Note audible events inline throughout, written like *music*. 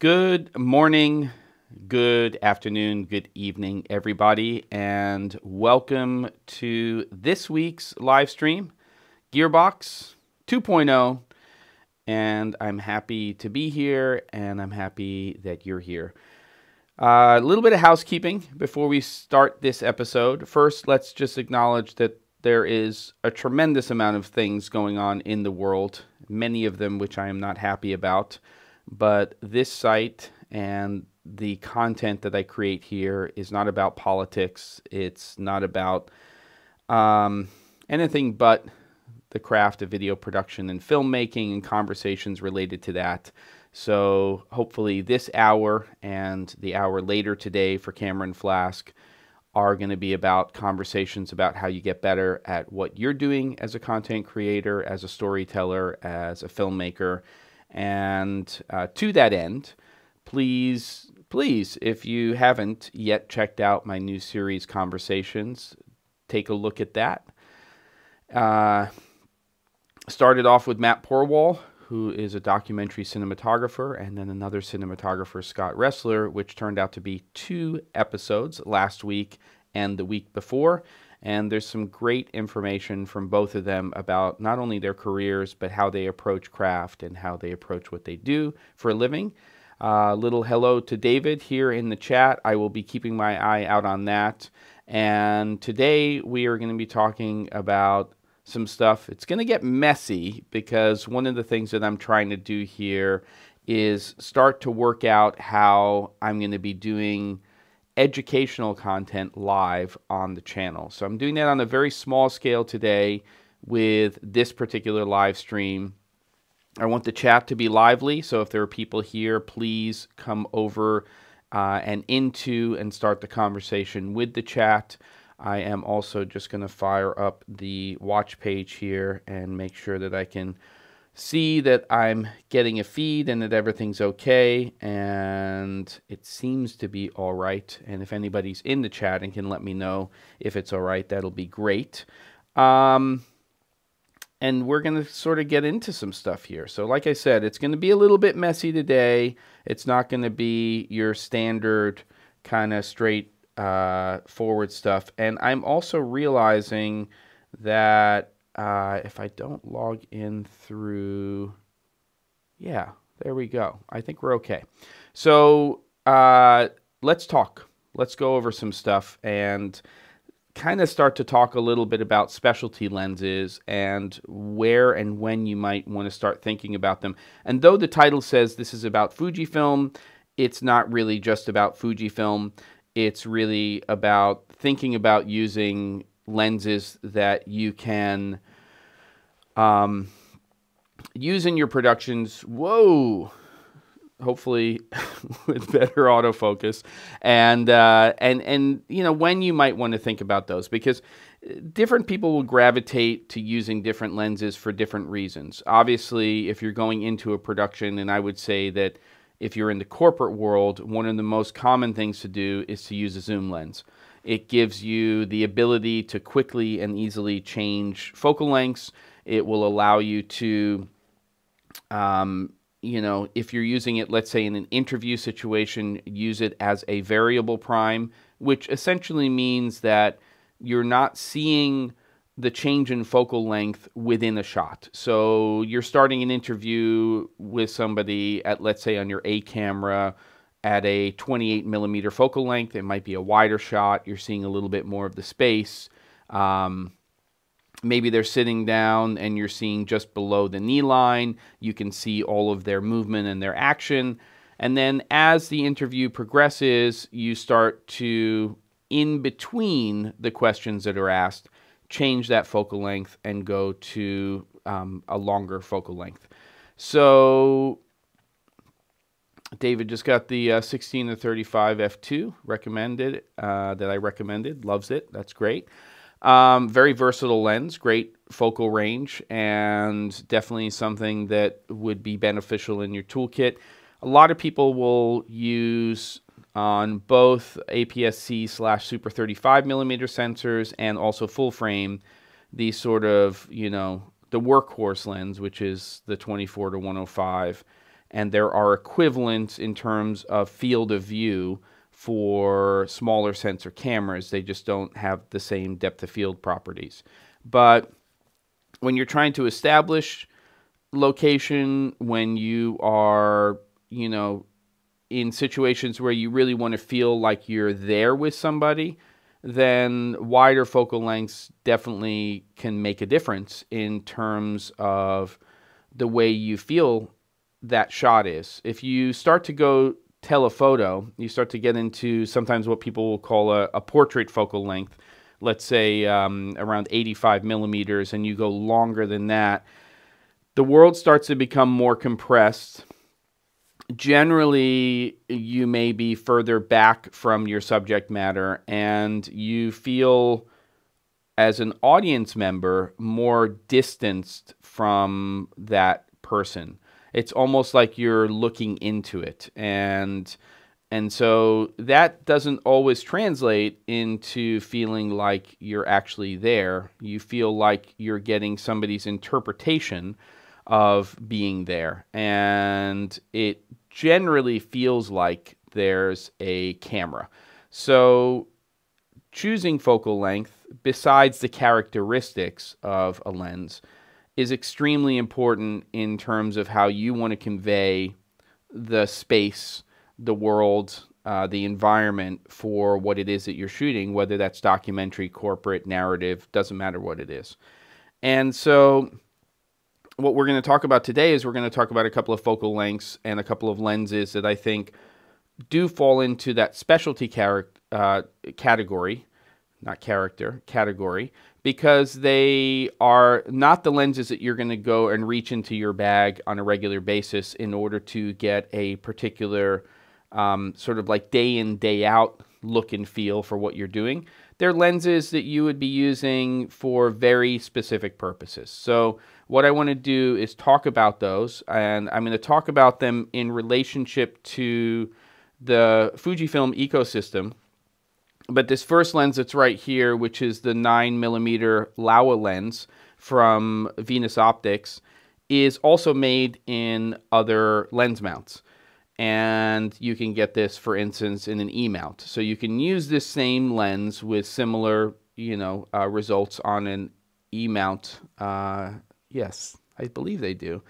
Good morning, good afternoon, good evening, everybody, and welcome to this week's live stream, Gearbox 2.0. And I'm happy to be here, and I'm happy that you're here. Uh, a little bit of housekeeping before we start this episode. First, let's just acknowledge that there is a tremendous amount of things going on in the world, many of them which I am not happy about. But this site and the content that I create here is not about politics. It's not about um, anything but the craft of video production and filmmaking and conversations related to that. So hopefully, this hour and the hour later today for Cameron Flask are going to be about conversations about how you get better at what you're doing as a content creator, as a storyteller, as a filmmaker. And uh, to that end, please, please, if you haven't yet checked out my new series, Conversations, take a look at that. Uh, started off with Matt Porwoll, who is a documentary cinematographer, and then another cinematographer, Scott Ressler, which turned out to be two episodes last week and the week before. And there's some great information from both of them about not only their careers, but how they approach craft and how they approach what they do for a living. Uh, little hello to David here in the chat. I will be keeping my eye out on that. And today we are going to be talking about some stuff. It's going to get messy because one of the things that I'm trying to do here is start to work out how I'm going to be doing educational content live on the channel. So I'm doing that on a very small scale today with this particular live stream. I want the chat to be lively, so if there are people here, please come over uh, and into and start the conversation with the chat. I am also just going to fire up the watch page here and make sure that I can see that I'm getting a feed and that everything's okay and it seems to be all right. And if anybody's in the chat and can let me know if it's all right, that'll be great. Um, and we're going to sort of get into some stuff here. So, like I said, it's going to be a little bit messy today. It's not going to be your standard kind of straight uh, forward stuff. And I'm also realizing that uh, if I don't log in through, yeah, there we go. I think we're okay. So uh, let's talk. Let's go over some stuff and kind of start to talk a little bit about specialty lenses and where and when you might want to start thinking about them. And though the title says this is about Fujifilm, it's not really just about Fujifilm. It's really about thinking about using lenses that you can um, use in your productions. Whoa! Hopefully, *laughs* with better autofocus, and uh, and and you know when you might want to think about those because different people will gravitate to using different lenses for different reasons. Obviously, if you're going into a production, and I would say that if you're in the corporate world, one of the most common things to do is to use a zoom lens. It gives you the ability to quickly and easily change focal lengths. It will allow you to, um, you know, if you're using it, let's say in an interview situation, use it as a variable prime, which essentially means that you're not seeing the change in focal length within a shot. So you're starting an interview with somebody at, let's say, on your A camera at a 28 millimeter focal length. It might be a wider shot. You're seeing a little bit more of the space. Um, maybe they're sitting down and you're seeing just below the knee line. You can see all of their movement and their action. And then as the interview progresses, you start to, in between the questions that are asked, change that focal length and go to um, a longer focal length. So David just got the uh, 16 to 35 f2 recommended uh, that I recommended. Loves it. That's great. Um, very versatile lens, great focal range, and definitely something that would be beneficial in your toolkit. A lot of people will use on both APS-C slash Super 35 millimeter sensors and also full frame, the sort of, you know, the workhorse lens, which is the 24 to 105. and there are equivalents in terms of field of view for smaller sensor cameras. They just don't have the same depth of field properties. But when you're trying to establish location, when you are, you know, in situations where you really want to feel like you're there with somebody, then wider focal lengths definitely can make a difference in terms of the way you feel that shot is. If you start to go telephoto, you start to get into sometimes what people will call a, a portrait focal length, let's say um, around 85 millimeters, and you go longer than that, the world starts to become more compressed. Generally, you may be further back from your subject matter, and you feel as an audience member more distanced from that person it's almost like you're looking into it. And and so that doesn't always translate into feeling like you're actually there. You feel like you're getting somebody's interpretation of being there. And it generally feels like there's a camera. So choosing focal length besides the characteristics of a lens is extremely important in terms of how you want to convey the space, the world, uh, the environment for what it is that you're shooting, whether that's documentary, corporate, narrative, doesn't matter what it is. And so, what we're going to talk about today is we're going to talk about a couple of focal lengths and a couple of lenses that I think do fall into that specialty uh, category, not character, category, because they are not the lenses that you're going to go and reach into your bag on a regular basis in order to get a particular um, sort of like day in, day out look and feel for what you're doing. They're lenses that you would be using for very specific purposes. So, what I want to do is talk about those, and I'm going to talk about them in relationship to the Fujifilm ecosystem but this first lens that's right here, which is the 9 millimeter Laowa lens from Venus Optics, is also made in other lens mounts. And you can get this, for instance, in an E-mount. So you can use this same lens with similar, you know, uh, results on an E-mount. Uh, yes, I believe they do.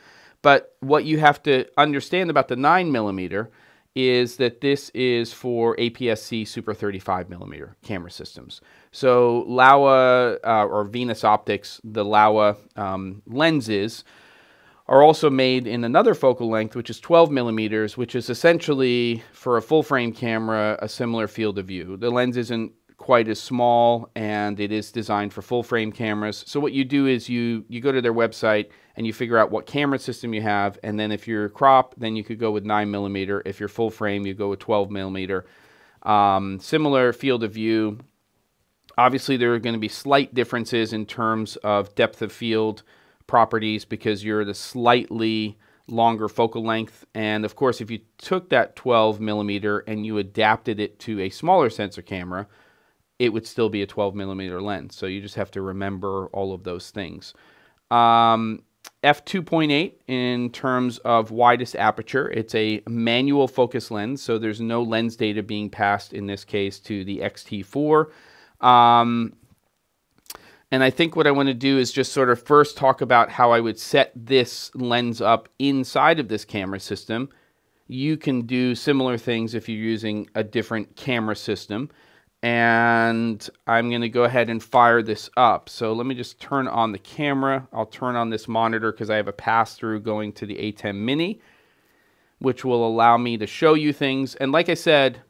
But what you have to understand about the 9 millimeter is that this is for APS-C Super 35 millimeter camera systems. So Laowa uh, or Venus Optics, the Laowa um, lenses are also made in another focal length, which is 12 millimeters, which is essentially for a full frame camera a similar field of view. The lens isn't quite as small and it is designed for full frame cameras. So what you do is you you go to their website and you figure out what camera system you have and then if you're crop then you could go with 9 millimeter. If you're full frame you go with 12 millimeter. Um, similar field of view. Obviously there are going to be slight differences in terms of depth of field properties because you're the slightly longer focal length. And of course, if you took that 12 millimeter and you adapted it to a smaller sensor camera, it would still be a 12 millimeter lens. So you just have to remember all of those things. Um, f2.8 in terms of widest aperture. It's a manual focus lens, so there's no lens data being passed in this case to the X-T4. Um, and I think what I want to do is just sort of first talk about how I would set this lens up inside of this camera system. You can do similar things if you're using a different camera system and I'm going to go ahead and fire this up. So let me just turn on the camera. I'll turn on this monitor because I have a pass-through going to the A10 Mini, which will allow me to show you things. And like I said,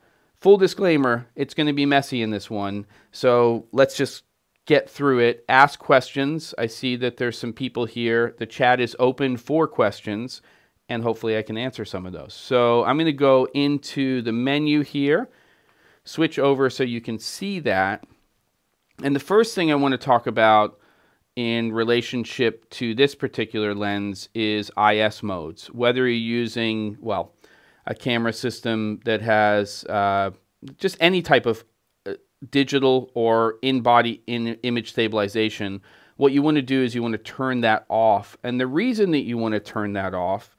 full disclaimer, it's going to be messy in this one. So let's just get through it. Ask questions. I see that there's some people here. The chat is open for questions, and hopefully I can answer some of those. So I'm going to go into the menu here switch over so you can see that. And the first thing I want to talk about in relationship to this particular lens is IS modes. Whether you're using, well, a camera system that has uh, just any type of uh, digital or in-body in image stabilization, what you want to do is you want to turn that off. And the reason that you want to turn that off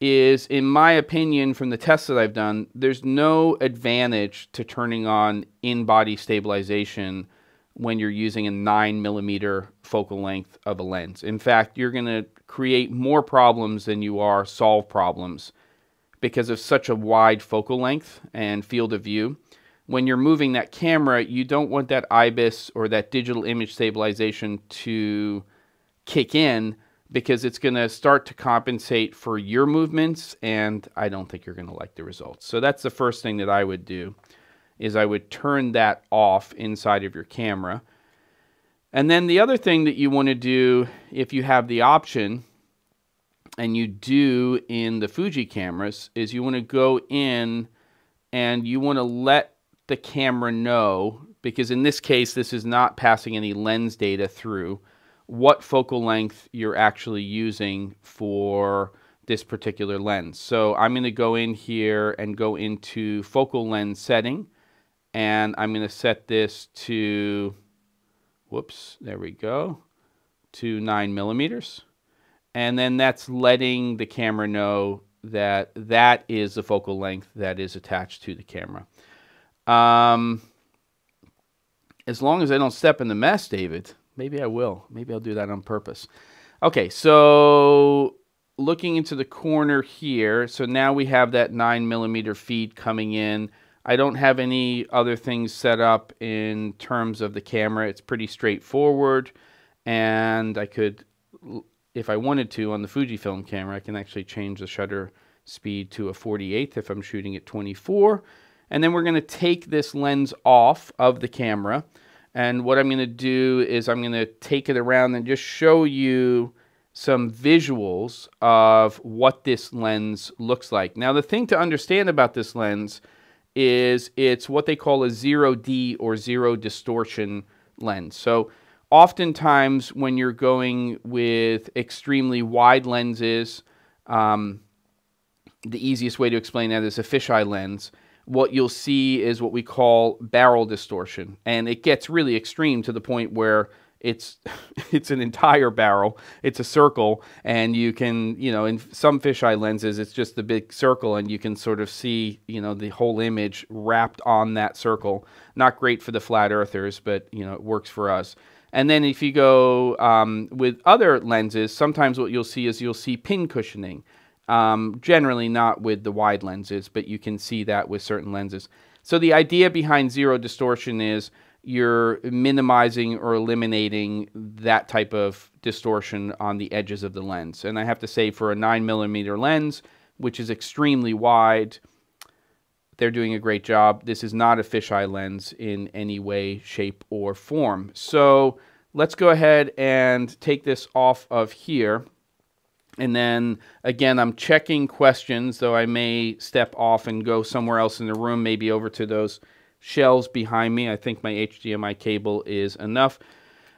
is, in my opinion, from the tests that I've done, there's no advantage to turning on in-body stabilization when you're using a 9 millimeter focal length of a lens. In fact, you're going to create more problems than you are solve problems because of such a wide focal length and field of view. When you're moving that camera, you don't want that IBIS or that digital image stabilization to kick in because it's going to start to compensate for your movements and I don't think you're going to like the results. So that's the first thing that I would do is I would turn that off inside of your camera. And then the other thing that you want to do if you have the option and you do in the Fuji cameras is you want to go in and you want to let the camera know because in this case this is not passing any lens data through what focal length you're actually using for this particular lens. So I'm going to go in here and go into focal lens setting and I'm going to set this to, whoops, there we go, to 9 millimeters. And then that's letting the camera know that that is the focal length that is attached to the camera. Um, as long as I don't step in the mess, David, Maybe I will. Maybe I'll do that on purpose. Okay, so looking into the corner here, so now we have that 9 millimeter feed coming in. I don't have any other things set up in terms of the camera. It's pretty straightforward, and I could, if I wanted to, on the Fujifilm camera, I can actually change the shutter speed to a 48th if I'm shooting at 24. And then we're going to take this lens off of the camera. And what I'm going to do is I'm going to take it around and just show you some visuals of what this lens looks like. Now, the thing to understand about this lens is it's what they call a 0D or zero distortion lens. So oftentimes when you're going with extremely wide lenses, um, the easiest way to explain that is a fisheye lens what you'll see is what we call barrel distortion. And it gets really extreme to the point where it's *laughs* it's an entire barrel. It's a circle. And you can you know in some fisheye lenses it's just the big circle and you can sort of see you know the whole image wrapped on that circle. Not great for the flat earthers but you know it works for us. And then if you go um, with other lenses sometimes what you'll see is you'll see pin cushioning um, generally not with the wide lenses, but you can see that with certain lenses. So the idea behind zero distortion is you're minimizing or eliminating that type of distortion on the edges of the lens. And I have to say for a 9 millimeter lens, which is extremely wide, they're doing a great job. This is not a fisheye lens in any way, shape, or form. So let's go ahead and take this off of here. And then again, I'm checking questions, though I may step off and go somewhere else in the room, maybe over to those shelves behind me. I think my HDMI cable is enough.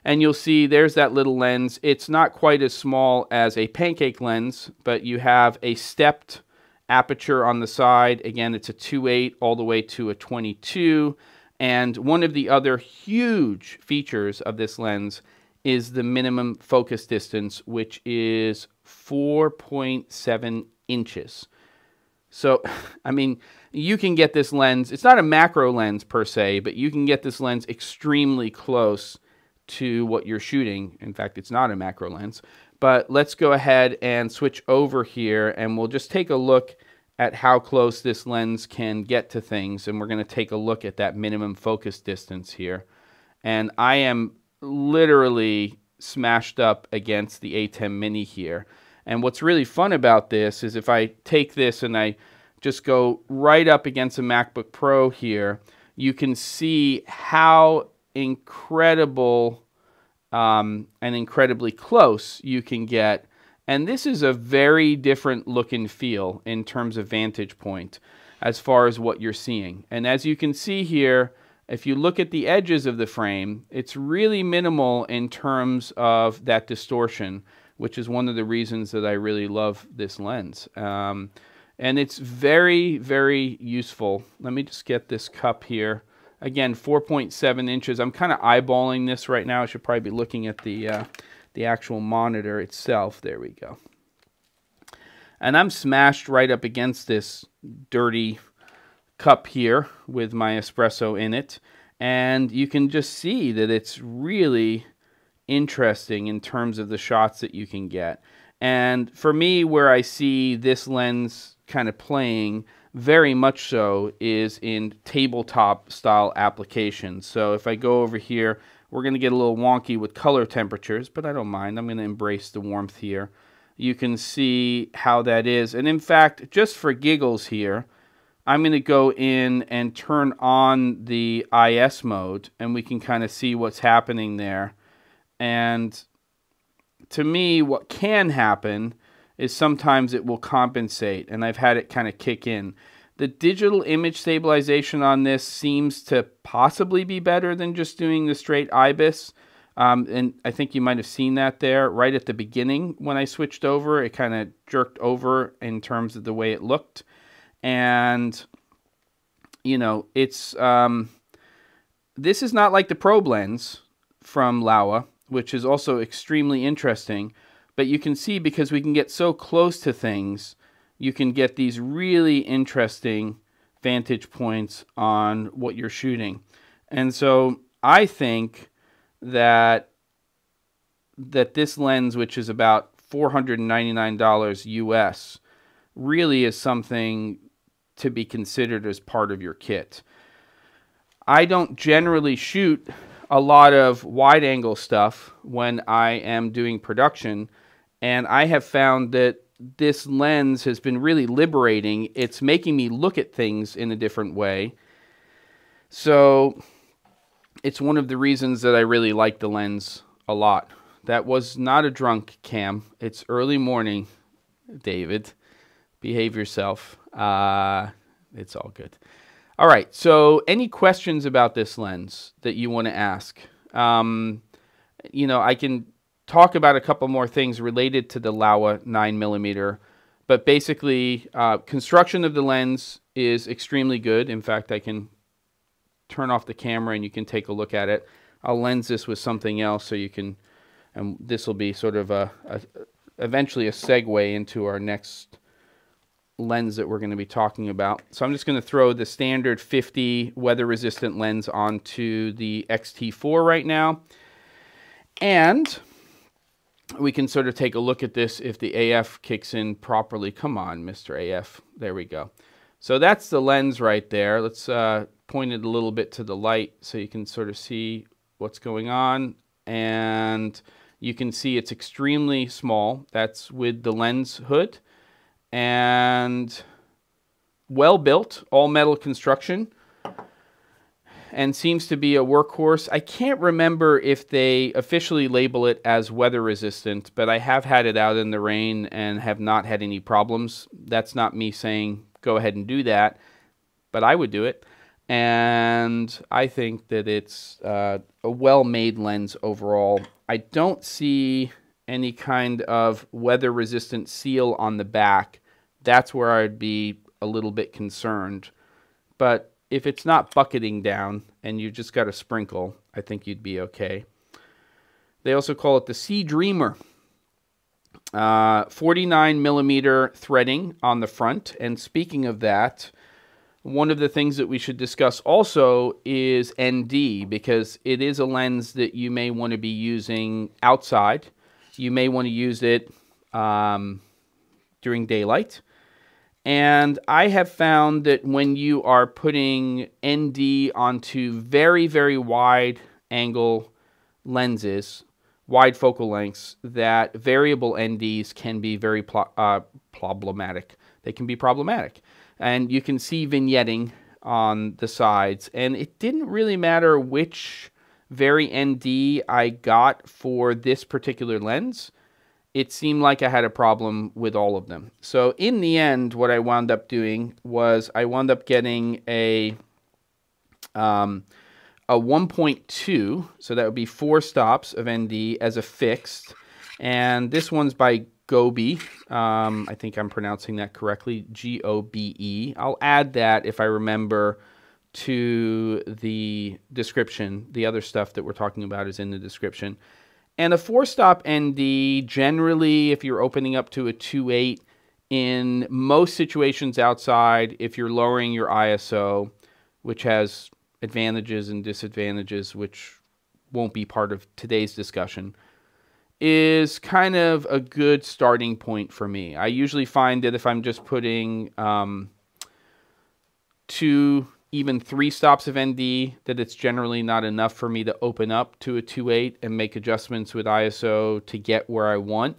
And you'll see there's that little lens. It's not quite as small as a pancake lens, but you have a stepped aperture on the side. Again, it's a 2.8 all the way to a 22. And one of the other huge features of this lens is the minimum focus distance, which is 4.7 inches. So, *laughs* I mean, you can get this lens, it's not a macro lens per se, but you can get this lens extremely close to what you're shooting. In fact, it's not a macro lens. But let's go ahead and switch over here and we'll just take a look at how close this lens can get to things. And we're going to take a look at that minimum focus distance here. And I am literally smashed up against the A10 Mini here. And what's really fun about this is if I take this and I just go right up against a MacBook Pro here, you can see how incredible um, and incredibly close you can get. And this is a very different look and feel in terms of vantage point as far as what you're seeing. And as you can see here, if you look at the edges of the frame, it's really minimal in terms of that distortion which is one of the reasons that I really love this lens. Um, and it's very, very useful. Let me just get this cup here. Again, 4.7 inches. I'm kind of eyeballing this right now. I should probably be looking at the, uh, the actual monitor itself. There we go. And I'm smashed right up against this dirty cup here with my espresso in it. And you can just see that it's really interesting in terms of the shots that you can get. And for me, where I see this lens kind of playing very much so is in tabletop style applications. So if I go over here, we're going to get a little wonky with color temperatures, but I don't mind. I'm going to embrace the warmth here. You can see how that is. And in fact, just for giggles here, I'm going to go in and turn on the IS mode and we can kind of see what's happening there. And to me, what can happen is sometimes it will compensate, and I've had it kind of kick in. The digital image stabilization on this seems to possibly be better than just doing the straight IBIS. Um, and I think you might have seen that there right at the beginning when I switched over. It kind of jerked over in terms of the way it looked. And, you know, it's um, this is not like the probe lens from Laowa, which is also extremely interesting. But you can see because we can get so close to things, you can get these really interesting vantage points on what you're shooting. And so I think that that this lens, which is about $499 US, really is something to be considered as part of your kit. I don't generally shoot a lot of wide angle stuff when I am doing production and I have found that this lens has been really liberating. It's making me look at things in a different way. So it's one of the reasons that I really like the lens a lot. That was not a drunk cam. It's early morning, David. Behave yourself. Uh, it's all good. All right. So, any questions about this lens that you want to ask? Um, you know, I can talk about a couple more things related to the Laowa 9 millimeter. But basically, uh, construction of the lens is extremely good. In fact, I can turn off the camera and you can take a look at it. I'll lens this with something else so you can, and this will be sort of a, a eventually a segue into our next lens that we're going to be talking about. So I'm just going to throw the standard 50 weather resistant lens onto the XT4 right now. And we can sort of take a look at this if the AF kicks in properly. Come on, Mr. AF. There we go. So that's the lens right there. Let's uh, point it a little bit to the light so you can sort of see what's going on. And you can see it's extremely small. That's with the lens hood. And well built, all metal construction and seems to be a workhorse. I can't remember if they officially label it as weather resistant, but I have had it out in the rain and have not had any problems. That's not me saying go ahead and do that, but I would do it. And I think that it's uh, a well made lens overall. I don't see any kind of weather resistant seal on the back. That's where I'd be a little bit concerned. But if it's not bucketing down and you just got a sprinkle, I think you'd be okay. They also call it the C-Dreamer. Uh, 49 millimeter threading on the front. And speaking of that, one of the things that we should discuss also is ND because it is a lens that you may want to be using outside. You may want to use it um, during daylight. And I have found that when you are putting ND onto very, very wide angle lenses, wide focal lengths, that variable NDs can be very uh, problematic. They can be problematic. And you can see vignetting on the sides. And it didn't really matter which vari ND I got for this particular lens it seemed like I had a problem with all of them. So in the end, what I wound up doing was I wound up getting a um, a 1.2, so that would be four stops of ND as a fixed, and this one's by Gobe. Um, I think I'm pronouncing that correctly, G-O-B-E. I'll add that if I remember to the description. The other stuff that we're talking about is in the description. And a four stop ND, generally, if you're opening up to a 2.8, in most situations outside, if you're lowering your ISO, which has advantages and disadvantages, which won't be part of today's discussion, is kind of a good starting point for me. I usually find that if I'm just putting um, two, even three stops of ND, that it's generally not enough for me to open up to a 2.8 and make adjustments with ISO to get where I want.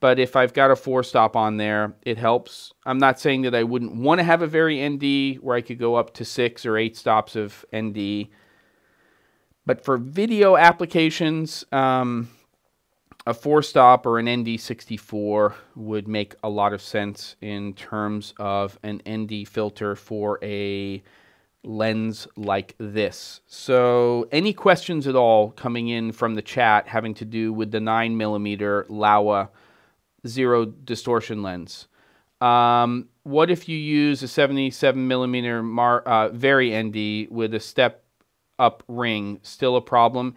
But if I've got a four stop on there, it helps. I'm not saying that I wouldn't want to have a vari ND where I could go up to six or eight stops of ND. But for video applications, um, a four stop or an ND64 would make a lot of sense in terms of an ND filter for a lens like this. So any questions at all coming in from the chat having to do with the 9 millimeter Laowa zero distortion lens? Um, what if you use a 77 millimeter Mar uh, vari ND with a step up ring? Still a problem?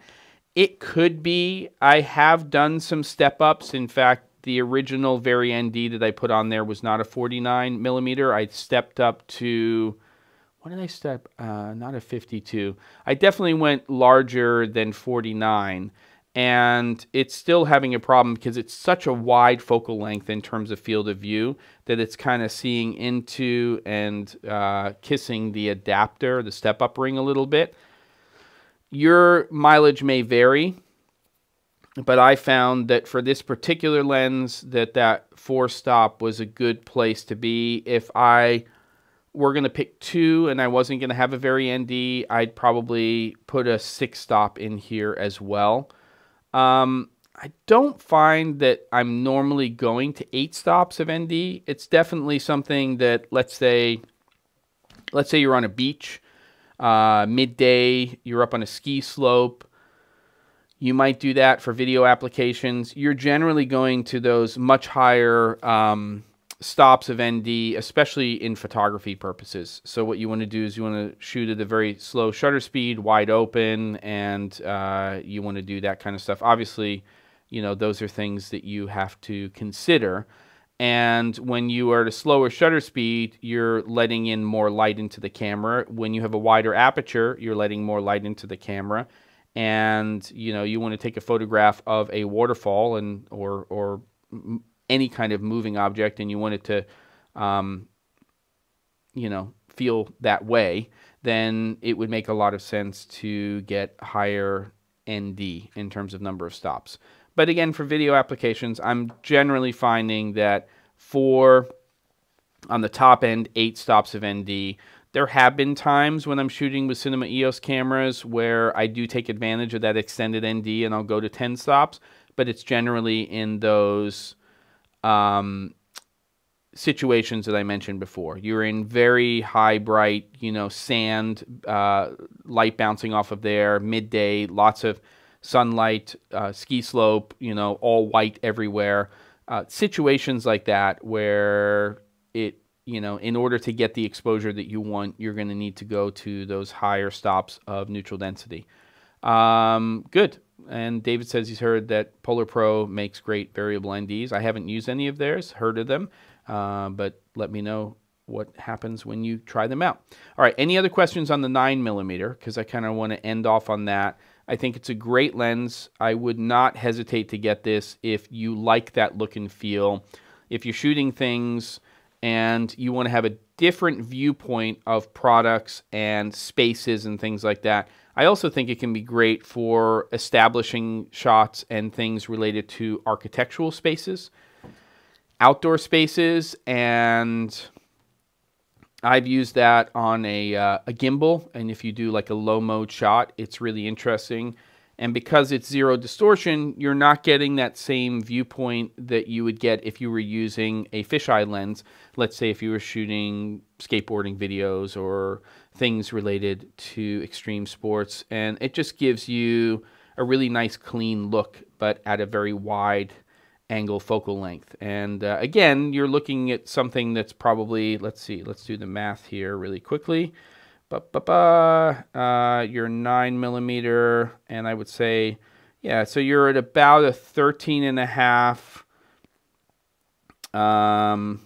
It could be. I have done some step ups. In fact, the original vari ND that I put on there was not a 49 millimeter. I stepped up to, what did I step? Uh, not a 52. I definitely went larger than 49 and it's still having a problem because it's such a wide focal length in terms of field of view that it's kind of seeing into and uh, kissing the adapter, the step up ring a little bit. Your mileage may vary, but I found that for this particular lens that that four stop was a good place to be. If I were going to pick two and I wasn't going to have a vari ND, I'd probably put a six stop in here as well. Um, I don't find that I'm normally going to eight stops of ND. It's definitely something that, let's say, let's say you're on a beach uh, midday, you're up on a ski slope. You might do that for video applications. You're generally going to those much higher um, stops of ND, especially in photography purposes. So what you want to do is you want to shoot at a very slow shutter speed, wide open, and uh, you want to do that kind of stuff. Obviously, you know, those are things that you have to consider. And when you are at a slower shutter speed, you're letting in more light into the camera. When you have a wider aperture, you're letting more light into the camera. And you know you want to take a photograph of a waterfall and or or any kind of moving object, and you want it to, um, you know, feel that way. Then it would make a lot of sense to get higher ND in terms of number of stops. But again, for video applications, I'm generally finding that for on the top end, eight stops of ND. There have been times when I'm shooting with Cinema EOS cameras where I do take advantage of that extended ND and I'll go to 10 stops, but it's generally in those um, situations that I mentioned before. You're in very high, bright, you know, sand, uh, light bouncing off of there, midday, lots of sunlight, uh, ski slope, you know, all white everywhere. Uh, situations like that where it, you know, in order to get the exposure that you want, you're going to need to go to those higher stops of neutral density. Um, good. And David says he's heard that Polar Pro makes great variable NDs. I haven't used any of theirs, heard of them, uh, but let me know what happens when you try them out. All right, any other questions on the 9 millimeter? Because I kind of want to end off on that. I think it's a great lens. I would not hesitate to get this if you like that look and feel. If you're shooting things and you want to have a different viewpoint of products and spaces and things like that, I also think it can be great for establishing shots and things related to architectural spaces, outdoor spaces, and I've used that on a, uh, a gimbal. And if you do like a low mode shot, it's really interesting. And because it's zero distortion, you're not getting that same viewpoint that you would get if you were using a fisheye lens. Let's say if you were shooting skateboarding videos or things related to extreme sports. And it just gives you a really nice clean look, but at a very wide angle focal length. And uh, again, you're looking at something that's probably, let's see, let's do the math here really quickly. Ba-ba-ba, uh, you're 9 millimeter, and I would say, yeah, so you're at about a 13 and a half Um,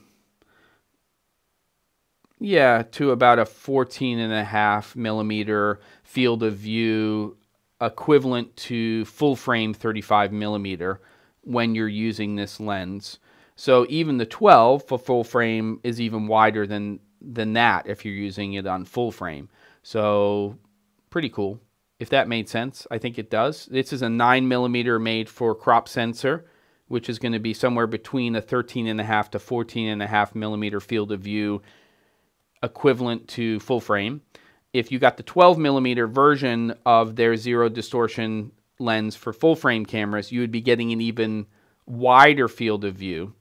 yeah, to about a 14 and a half millimeter field of view, equivalent to full frame 35 millimeter when you're using this lens. So even the 12 for full frame is even wider than than that if you're using it on full frame. So pretty cool. If that made sense, I think it does. This is a 9 millimeter made for crop sensor, which is going to be somewhere between a 13 and a half to 14 and a half millimeter field of view equivalent to full frame. If you got the 12 millimeter version of their zero distortion lens for full frame cameras, you would be getting an even wider field of view.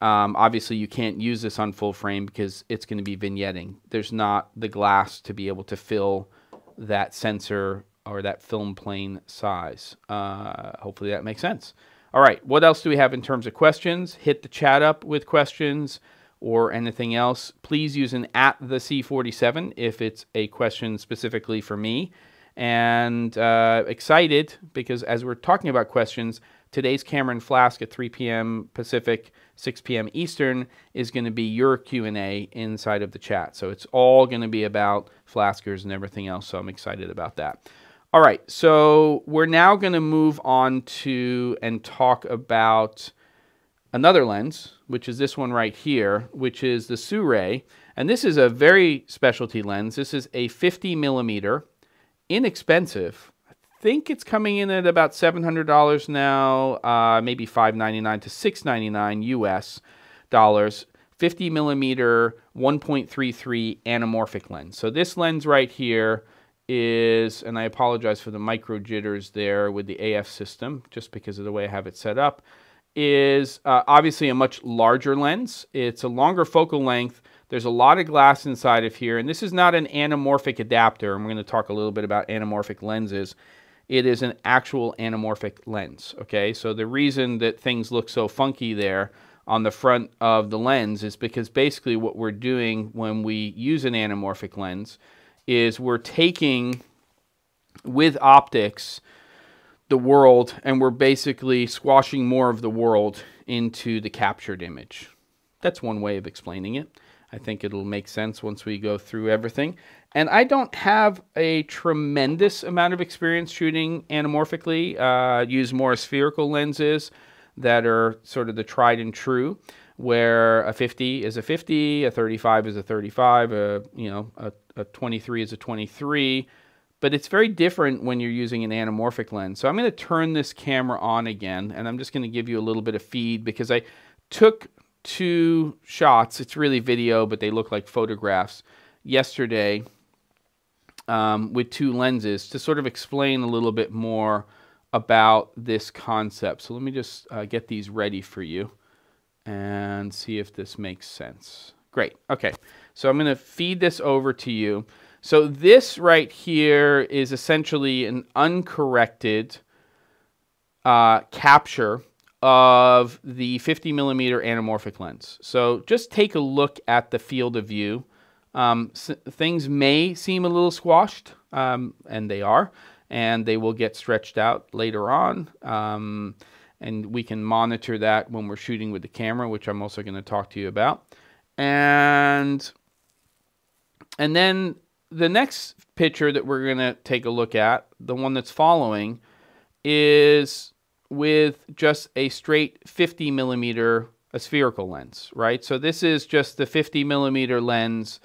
Um, obviously, you can't use this on full frame because it's going to be vignetting. There's not the glass to be able to fill that sensor or that film plane size. Uh, hopefully that makes sense. All right, what else do we have in terms of questions? Hit the chat up with questions or anything else, please use an at the C47 if it's a question specifically for me. And uh, excited because as we're talking about questions, today's Cameron Flask at 3 p.m. Pacific, 6 p.m. Eastern is going to be your Q&A inside of the chat. So it's all going to be about Flaskers and everything else. So I'm excited about that. All right, so we're now going to move on to and talk about another lens, which is this one right here, which is the Sirui. And this is a very specialty lens. This is a 50 millimeter, inexpensive. Think it's coming in at about $700 now, uh, maybe 599 to 699 US dollars. 50 millimeter 1.33 anamorphic lens. So this lens right here is, and I apologize for the micro jitters there with the AF system, just because of the way I have it set up is uh, obviously a much larger lens. It's a longer focal length. There's a lot of glass inside of here, and this is not an anamorphic adapter. And we're going to talk a little bit about anamorphic lenses. It is an actual anamorphic lens, okay? So the reason that things look so funky there on the front of the lens is because basically what we're doing when we use an anamorphic lens is we're taking with optics the world and we're basically squashing more of the world into the captured image. That's one way of explaining it. I think it'll make sense once we go through everything. And I don't have a tremendous amount of experience shooting anamorphically. Uh, use more spherical lenses that are sort of the tried and true, where a 50 is a 50, a 35 is a 35, a you know a, a 23 is a 23 but it's very different when you're using an anamorphic lens. So I'm going to turn this camera on again, and I'm just going to give you a little bit of feed because I took two shots. It's really video, but they look like photographs yesterday um, with two lenses to sort of explain a little bit more about this concept. So let me just uh, get these ready for you and see if this makes sense. Great. Okay. So I'm going to feed this over to you. So this right here is essentially an uncorrected uh, capture of the 50 millimeter anamorphic lens. So just take a look at the field of view. Um, things may seem a little squashed, um, and they are, and they will get stretched out later on. Um, and we can monitor that when we're shooting with the camera, which I'm also going to talk to you about. And and then the next picture that we're going to take a look at, the one that's following, is with just a straight 50 millimeter a spherical lens, right? So this is just the 50 millimeter lens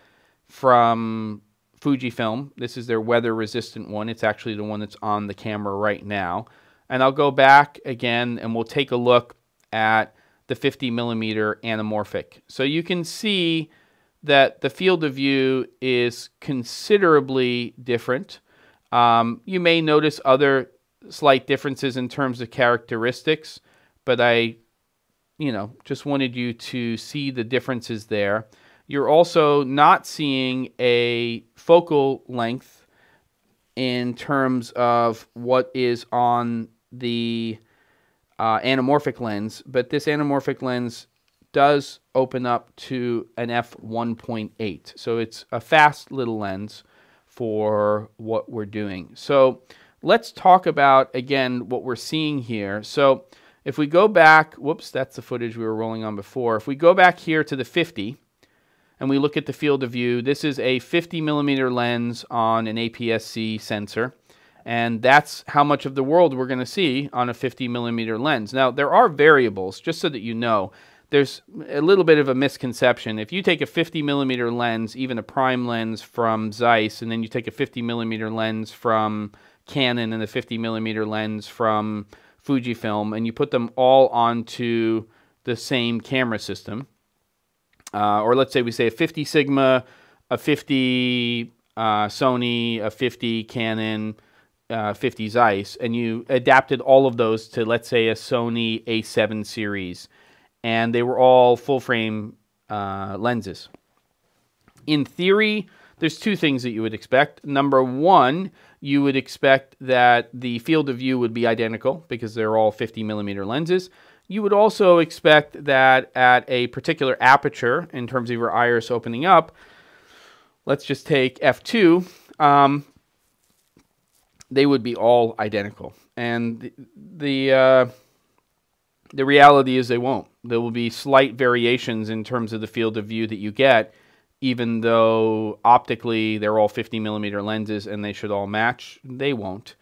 from Fujifilm. This is their weather resistant one. It's actually the one that's on the camera right now. And I'll go back again and we'll take a look at the 50 millimeter anamorphic. So you can see that the field of view is considerably different. Um, you may notice other slight differences in terms of characteristics, but I, you know, just wanted you to see the differences there. You're also not seeing a focal length in terms of what is on the uh, anamorphic lens, but this anamorphic lens does open up to an f1.8. So it's a fast little lens for what we're doing. So let's talk about, again, what we're seeing here. So If we go back, whoops, that's the footage we were rolling on before. If we go back here to the 50 and we look at the field of view, this is a 50 millimeter lens on an APS-C sensor. And that's how much of the world we're going to see on a 50 millimeter lens. Now, there are variables, just so that you know. There's a little bit of a misconception. If you take a 50 millimeter lens, even a prime lens from Zeiss, and then you take a 50 millimeter lens from Canon and a 50 millimeter lens from Fujifilm, and you put them all onto the same camera system, uh, or let's say we say a 50 Sigma, a 50 uh, Sony, a 50 Canon, uh, 50 Zeiss, and you adapted all of those to, let's say, a Sony A7 series, and they were all full frame uh, lenses. In theory, there's two things that you would expect. Number one, you would expect that the field of view would be identical because they're all 50 millimeter lenses. You would also expect that at a particular aperture, in terms of your iris opening up, let's just take f2, um, they would be all identical. And the the, uh, the reality is they won't. There will be slight variations in terms of the field of view that you get, even though optically they're all 50 millimeter lenses and they should all match. They won't.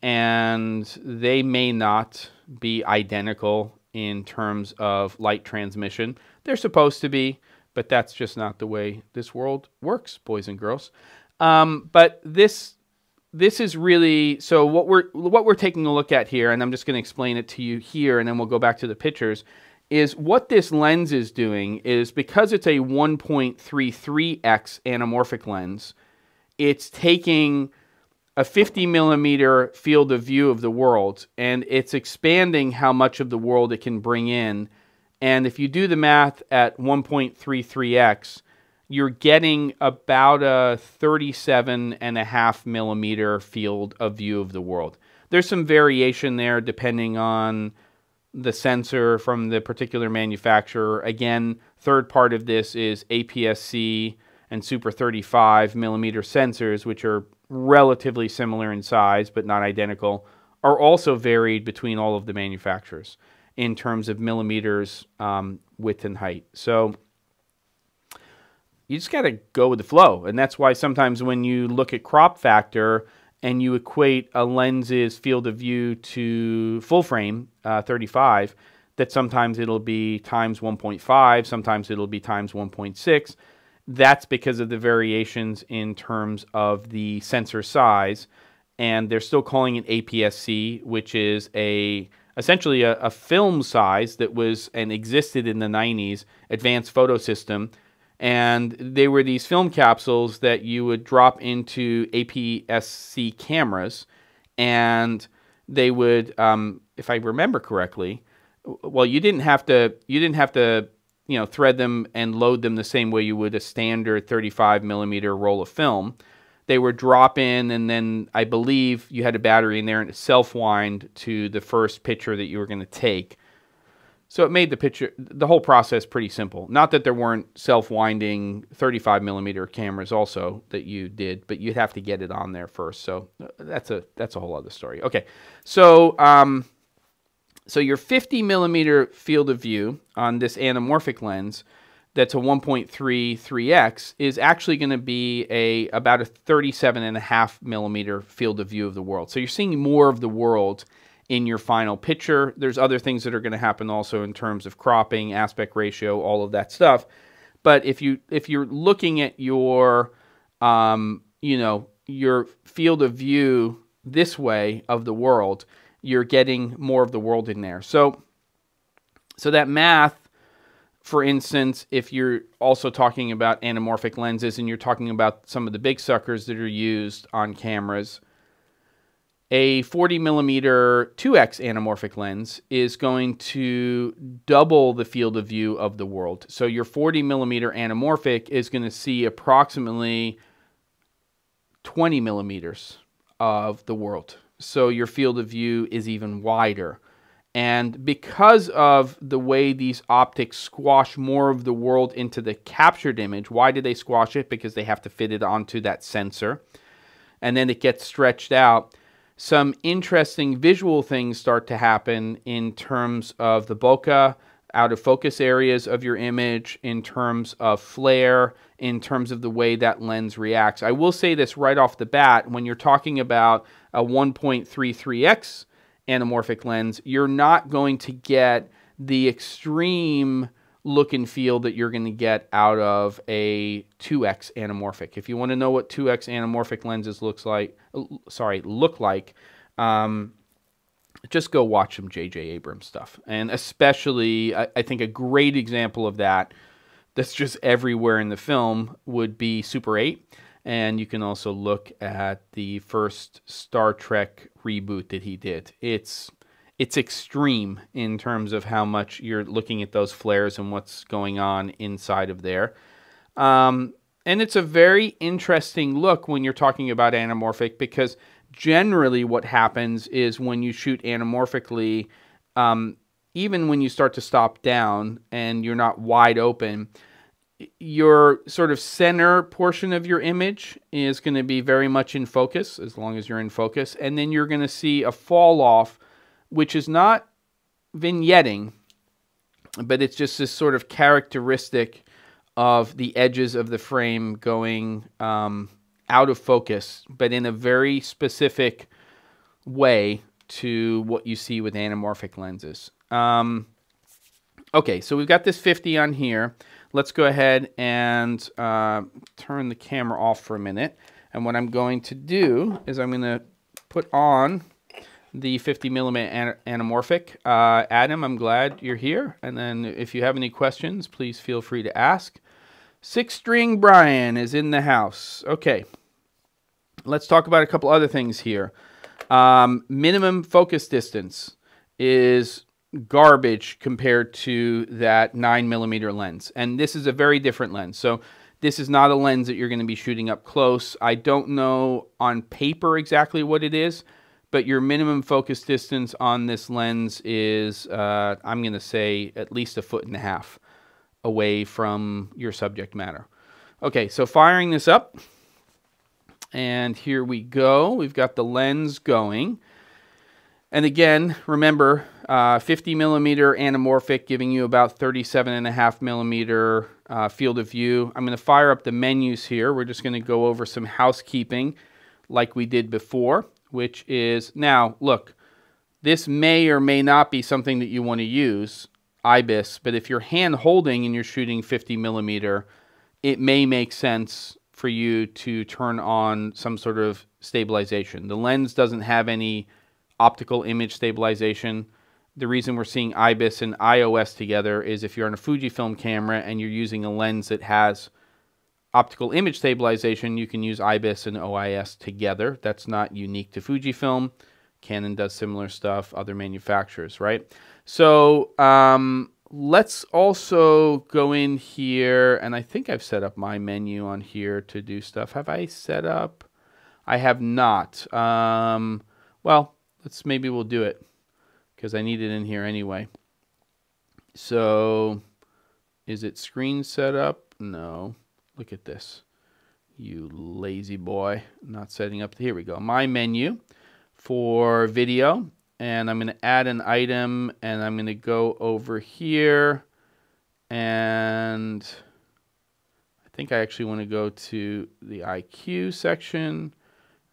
And they may not be identical in terms of light transmission. They're supposed to be, but that's just not the way this world works, boys and girls. Um, but this this is really so what we're what we're taking a look at here, and I'm just going to explain it to you here, and then we'll go back to the pictures. Is what this lens is doing is because it's a 1.33x anamorphic lens, it's taking a 50 millimeter field of view of the world, and it's expanding how much of the world it can bring in. And if you do the math at 1.33x, you're getting about a 37 and a half millimeter field of view of the world. There's some variation there depending on the sensor from the particular manufacturer. Again, third part of this is APS-C and Super 35 millimeter sensors, which are relatively similar in size but not identical, are also varied between all of the manufacturers in terms of millimeters um, width and height. So you just got to go with the flow. And that's why sometimes when you look at crop factor and you equate a lens's field of view to full frame uh, 35, that sometimes it'll be times 1.5, sometimes it'll be times 1.6. That's because of the variations in terms of the sensor size. And they're still calling it APS-C, which is a essentially a, a film size that was and existed in the 90s, advanced photo system and they were these film capsules that you would drop into APS-C cameras, and they would, um, if I remember correctly, well, you didn't have to, you didn't have to, you know, thread them and load them the same way you would a standard 35 millimeter roll of film. They were drop in, and then I believe you had a battery in there and it self wind to the first picture that you were going to take. So it made the picture, the whole process pretty simple. Not that there weren't self-winding 35 millimeter cameras also that you did, but you'd have to get it on there first. So uh, that's a that's a whole other story. Okay, so um, so your 50 millimeter field of view on this anamorphic lens, that's a 1.33x, is actually going to be a about a 37 and a half millimeter field of view of the world. So you're seeing more of the world in your final picture. There's other things that are going to happen also in terms of cropping, aspect ratio, all of that stuff. But if you if you're looking at your um, you know your field of view this way of the world, you're getting more of the world in there. So so that math for instance, if you're also talking about anamorphic lenses and you're talking about some of the big suckers that are used on cameras, a 40 millimeter 2x anamorphic lens is going to double the field of view of the world. So your 40 millimeter anamorphic is going to see approximately 20 millimeters of the world. So your field of view is even wider. And because of the way these optics squash more of the world into the captured image, why do they squash it? Because they have to fit it onto that sensor. And then it gets stretched out some interesting visual things start to happen in terms of the bokeh, out of focus areas of your image, in terms of flare, in terms of the way that lens reacts. I will say this right off the bat when you're talking about a 1.33x anamorphic lens, you're not going to get the extreme look and feel that you're going to get out of a 2x anamorphic. If you want to know what 2x anamorphic lenses looks like, sorry, look like, um, just go watch some J.J. Abrams stuff. And especially, I, I, think a great example of that that's just everywhere in the film would be Super 8. And you can also look at the first Star Trek reboot that he did. It's it's extreme in terms of how much you're looking at those flares and what's going on inside of there. Um, and it's a very interesting look when you're talking about anamorphic because generally what happens is when you shoot anamorphically, um, even when you start to stop down and you're not wide open, your sort of center portion of your image is going to be very much in focus as long as you're in focus. And then you're going to see a fall off which is not vignetting, but it's just this sort of characteristic of the edges of the frame going um, out of focus, but in a very specific way to what you see with anamorphic lenses. Um, okay, so we've got this 50 on here. Let's go ahead and uh, turn the camera off for a minute. And what I'm going to do is I'm going to put on the 50 millimeter anamorphic. Uh, Adam, I'm glad you're here. And then if you have any questions, please feel free to ask. Six string Brian is in the house. Okay. Let's talk about a couple other things here. Um, minimum focus distance is garbage compared to that 9 millimeter lens. And this is a very different lens. So this is not a lens that you're going to be shooting up close. I don't know on paper exactly what it is but your minimum focus distance on this lens is, uh, I'm going to say, at least a foot and a half away from your subject matter. Okay, so firing this up, and here we go. We've got the lens going. And again, remember, uh, 50 millimeter anamorphic giving you about 37 and a half millimeter uh, field of view. I'm going to fire up the menus here. We're just going to go over some housekeeping like we did before which is now look, this may or may not be something that you want to use, IBIS, but if you're hand holding and you're shooting 50 millimeter, it may make sense for you to turn on some sort of stabilization. The lens doesn't have any optical image stabilization. The reason we're seeing IBIS and IOS together is if you're on a Fujifilm camera and you're using a lens that has optical image stabilization, you can use IBIS and OIS together. That's not unique to Fujifilm. Canon does similar stuff, other manufacturers, right? So um, let's also go in here, and I think I've set up my menu on here to do stuff. Have I set up? I have not. Um, well, let's maybe we'll do it because I need it in here anyway. So is it screen setup? No. Look at this. You lazy boy. Not setting up. Here we go. My menu for video. And I'm going to add an item. And I'm going to go over here. And I think I actually want to go to the IQ section.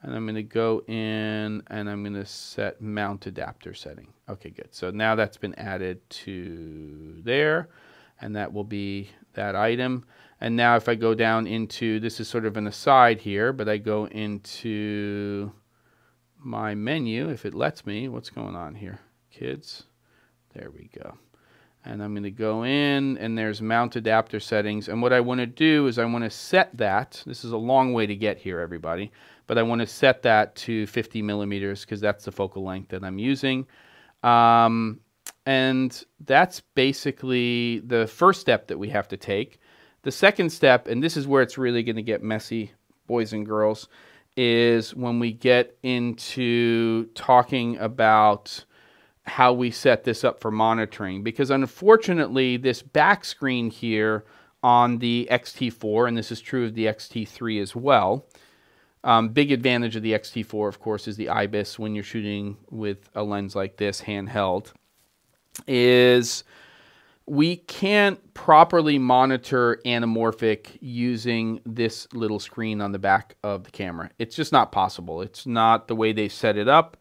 And I'm going to go in and I'm going to set mount adapter setting. Okay, good. So now that's been added to there. And that will be that item. And now if I go down into, this is sort of an aside here, but I go into my menu, if it lets me, what's going on here? Kids, there we go. And I'm going to go in and there's mount adapter settings. And what I want to do is I want to set that. This is a long way to get here, everybody. But I want to set that to 50 millimeters because that's the focal length that I'm using. Um, and that's basically the first step that we have to take. The second step, and this is where it's really going to get messy, boys and girls, is when we get into talking about how we set this up for monitoring. Because unfortunately, this back screen here on the XT4, and this is true of the XT3 as well, Um, big advantage of the X-T4, of course, is the IBIS when you're shooting with a lens like this handheld. Is we can't properly monitor anamorphic using this little screen on the back of the camera. It's just not possible. It's not the way they set it up.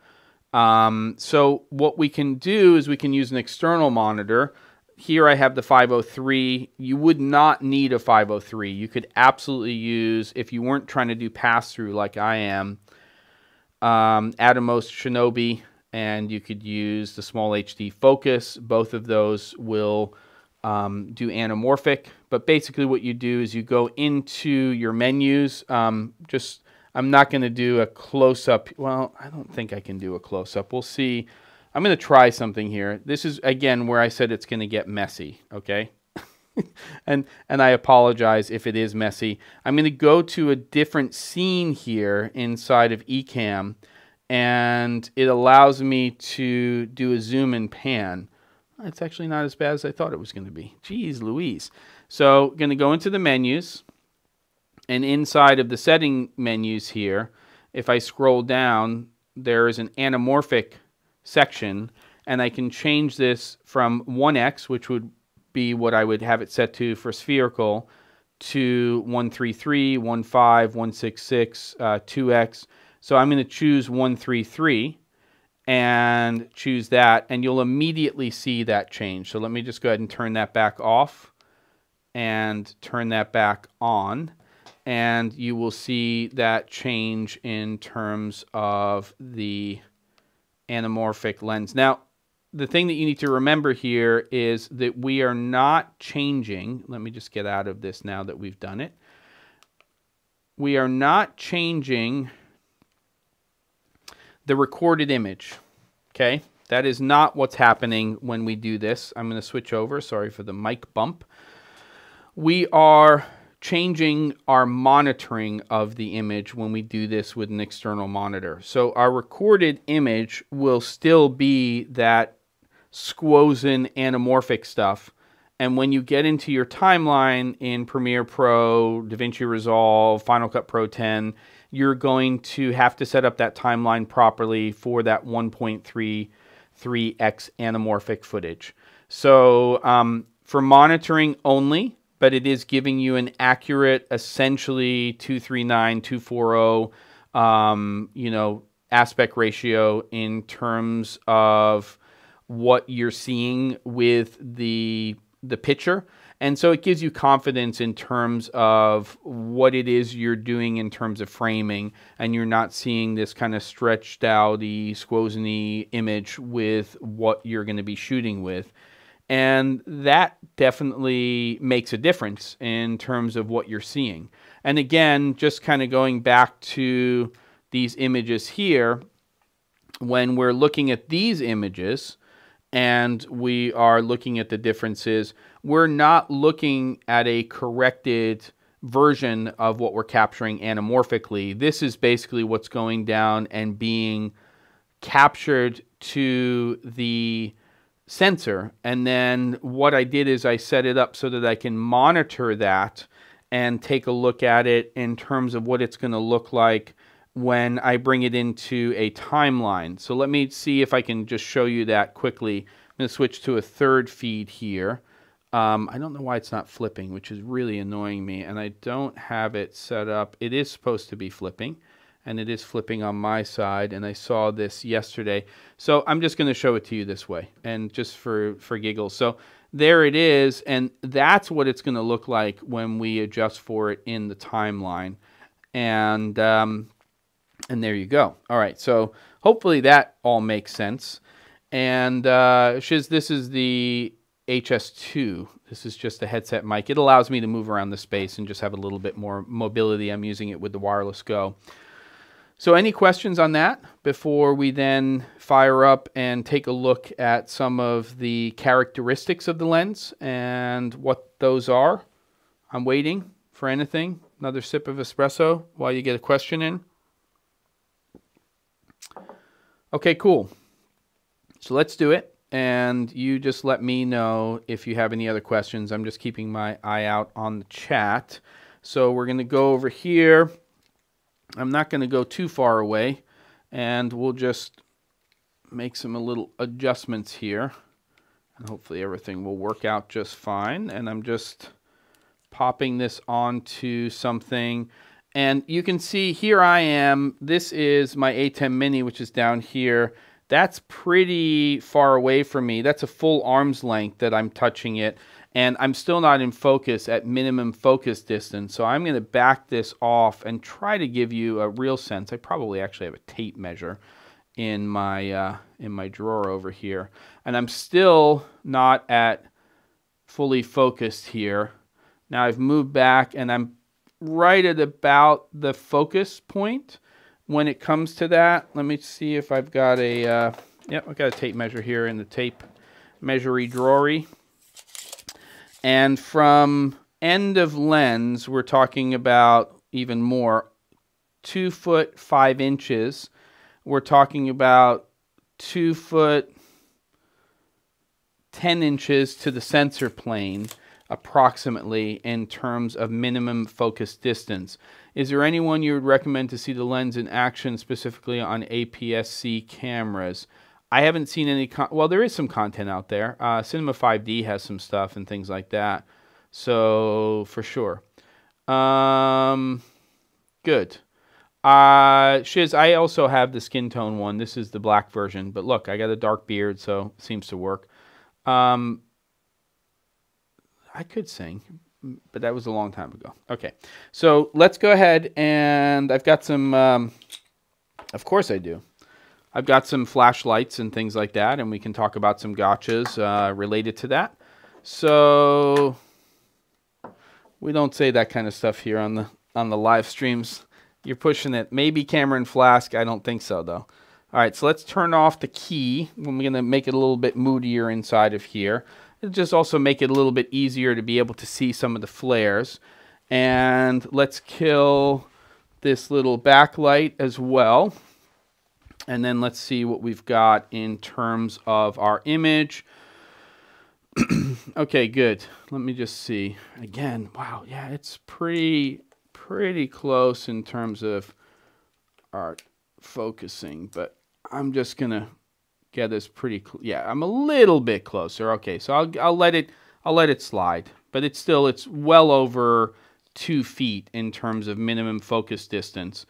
Um, so what we can do is we can use an external monitor. Here I have the 503. You would not need a 503. You could absolutely use, if you weren't trying to do pass-through like I am, um, Atomos Shinobi and you could use the SmallHD focus. Both of those will um, do anamorphic, but basically what you do is you go into your menus. Um, just I'm not going to do a close-up. Well, I don't think I can do a close-up. We'll see. I'm going to try something here. This is, again, where I said it's going to get messy, okay? *laughs* and and I apologize if it is messy. I'm going to go to a different scene here inside of Ecamm and it allows me to do a zoom and pan. It's actually not as bad as I thought it was going to be. Jeez Louise. So going to go into the menus and inside of the setting menus here, if I scroll down, there is an anamorphic section and I can change this from 1x, which would be what I would have it set to for spherical, to 133, 15, 166, uh, 2x, so I'm going to choose 133 and choose that, and you'll immediately see that change. So let me just go ahead and turn that back off and turn that back on. And you will see that change in terms of the anamorphic lens. Now, the thing that you need to remember here is that we are not changing. Let me just get out of this now that we've done it. We are not changing the recorded image. Okay, that is not what's happening when we do this. I'm going to switch over. Sorry for the mic bump. We are changing our monitoring of the image when we do this with an external monitor. So our recorded image will still be that squozen anamorphic stuff. And when you get into your timeline in Premiere Pro, DaVinci Resolve, Final Cut Pro 10, you're going to have to set up that timeline properly for that 1.33x anamorphic footage. So um, for monitoring only, but it is giving you an accurate, essentially 239, 240, um, you know, aspect ratio in terms of what you're seeing with the the picture. And so it gives you confidence in terms of what it is you're doing in terms of framing, and you're not seeing this kind of stretched out squozeny image with what you're going to be shooting with. And that definitely makes a difference in terms of what you're seeing. And again, just kind of going back to these images here, when we're looking at these images, and we are looking at the differences, we're not looking at a corrected version of what we're capturing anamorphically. This is basically what's going down and being captured to the sensor. And then what I did is I set it up so that I can monitor that and take a look at it in terms of what it's going to look like when I bring it into a timeline. So let me see if I can just show you that quickly. I'm going to switch to a third feed here. Um, I don't know why it's not flipping, which is really annoying me, and I don't have it set up. It is supposed to be flipping, and it is flipping on my side, and I saw this yesterday. So I'm just going to show it to you this way, and just for, for giggles. So there it is, and that's what it's going to look like when we adjust for it in the timeline. And um, and there you go. All right, so hopefully that all makes sense. And uh, Shiz, this is the HS2. This is just a headset mic. It allows me to move around the space and just have a little bit more mobility. I'm using it with the Wireless Go. So any questions on that before we then fire up and take a look at some of the characteristics of the lens and what those are? I'm waiting for anything. Another sip of espresso while you get a question in. Okay, cool. So let's do it. And you just let me know if you have any other questions. I'm just keeping my eye out on the chat. So we're going to go over here. I'm not going to go too far away and we'll just make some little adjustments here and hopefully everything will work out just fine. And I'm just popping this onto something. And you can see here I am. This is my A10 mini which is down here that's pretty far away from me that's a full arm's length that I'm touching it and I'm still not in focus at minimum focus distance. So I'm going to back this off and try to give you a real sense. I probably actually have a tape measure in my uh, in my drawer over here, and I'm still not at fully focused here. Now I've moved back and I'm right at about the focus point when it comes to that. Let me see if I've got a, uh, yep, I've got a tape measure here in the tape measury drawery. And from end of lens, we're talking about even more, two foot five inches. We're talking about two foot 10 inches to the sensor plane approximately in terms of minimum focus distance. Is there anyone you would recommend to see the lens in action specifically on APS-C cameras? I haven't seen any. well, there is some content out there. Uh, Cinema 5D has some stuff and things like that. So for sure. Um, good. Uh, Shiz, I also have the skin tone one. This is the black version. But look, I got a dark beard, so it seems to work. Um, I could sing, but that was a long time ago. Okay, so let's go ahead and I've got some. Um, of course, I do. I've got some flashlights and things like that, and we can talk about some gotchas uh, related to that. So we don't say that kind of stuff here on the on the live streams. You're pushing it. Maybe Cameron Flask. I don't think so though. All right, so let's turn off the key. I'm going to make it a little bit moodier inside of here. It'll just also make it a little bit easier to be able to see some of the flares. And let's kill this little backlight as well. And then let's see what we've got in terms of our image. *clears throat* okay, good. Let me just see. Again, wow, yeah, it's pretty pretty close in terms of our focusing, but I'm just going to get this pretty yeah, I'm a little bit closer. Okay, so I'll I'll let it I'll let it slide, but it's still it's well over 2 feet in terms of minimum focus distance